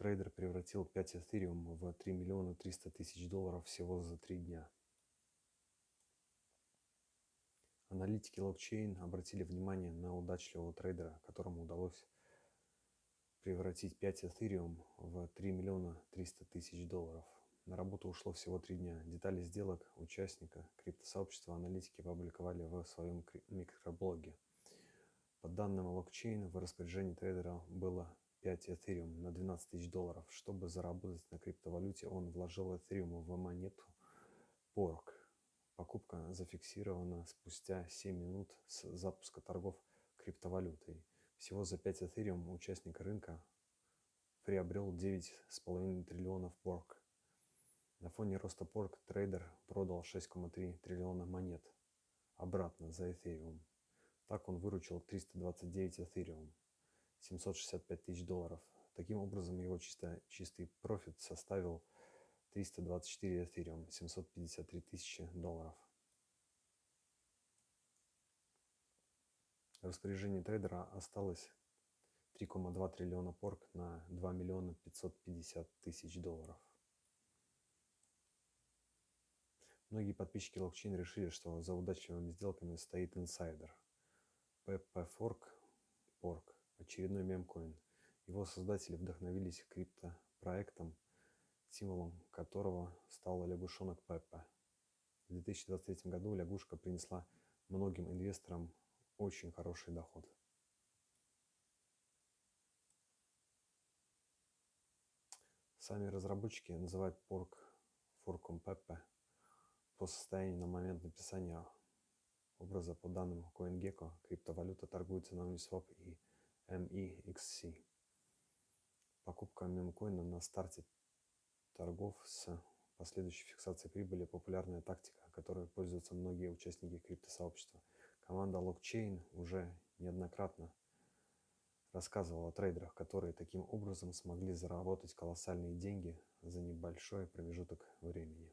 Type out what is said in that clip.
Трейдер превратил 5 Ethereum в 3 миллиона 300 тысяч долларов всего за три дня. Аналитики Blockchain обратили внимание на удачливого трейдера, которому удалось превратить 5 Ethereum в 3 миллиона 300 тысяч долларов. На работу ушло всего три дня. Детали сделок участника криптосообщества аналитики опубликовали в своем микроблоге. По данным Blockchain, в распоряжении трейдера было 5 Ethereum на 12 тысяч долларов. Чтобы заработать на криптовалюте, он вложил Ethereum в монету Pork. Покупка зафиксирована спустя 7 минут с запуска торгов криптовалютой. Всего за 5 Ethereum участник рынка приобрел 9,5 триллионов Pork. На фоне роста Pork трейдер продал 6,3 триллиона монет обратно за Ethereum. Так он выручил 329 Ethereum. 765 тысяч долларов. Таким образом, его чисто, чистый профит составил 324 Ethereum, 753 тысячи долларов. В распоряжении трейдера осталось 3,2 триллиона порк на 2 миллиона 550 тысяч долларов. Многие подписчики Blockchain решили, что за удачливыми сделками стоит инсайдер. PP Fork Pork очередной мемкоин. Его создатели вдохновились криптопроектом, символом которого стал лягушонок Пеппа. В 2023 году лягушка принесла многим инвесторам очень хороший доход. Сами разработчики называют порк форком Пеппа по состоянию на момент написания образа по данным CoinGecko. Криптовалюта торгуется на Uniswap и MEXC. Покупка мемкоина на старте торгов с последующей фиксацией прибыли – популярная тактика, которой пользуются многие участники криптосообщества. Команда Blockchain уже неоднократно рассказывала о трейдерах, которые таким образом смогли заработать колоссальные деньги за небольшой промежуток времени.